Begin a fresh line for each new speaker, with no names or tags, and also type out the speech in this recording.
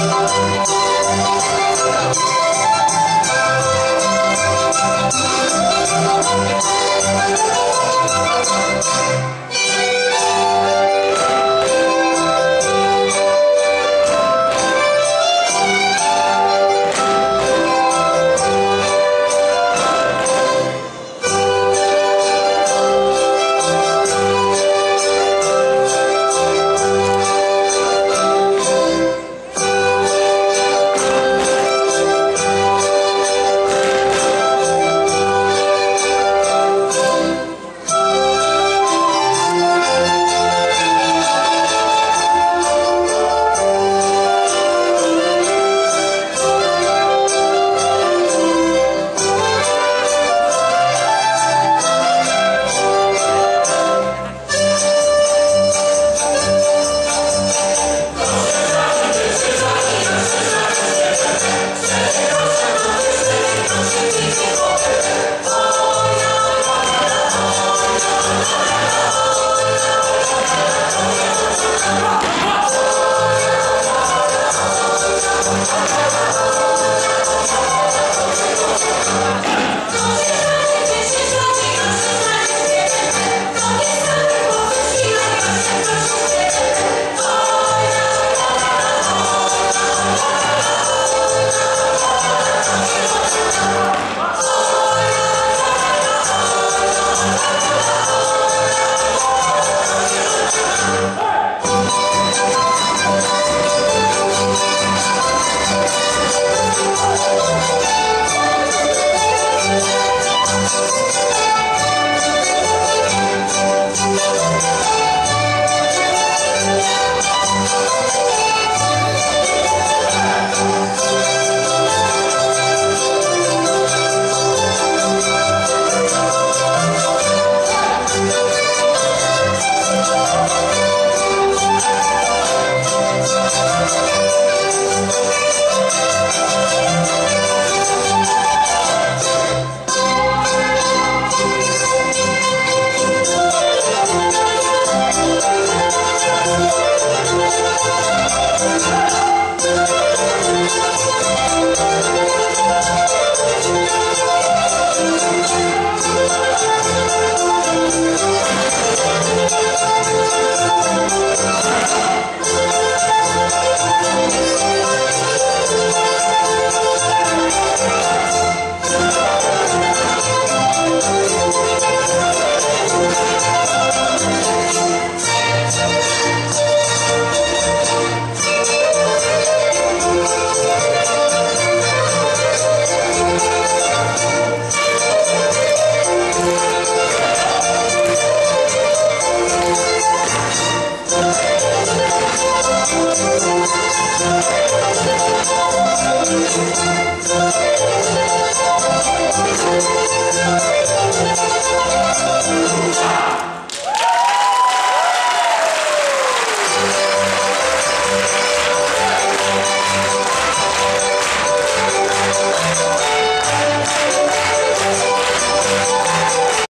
Música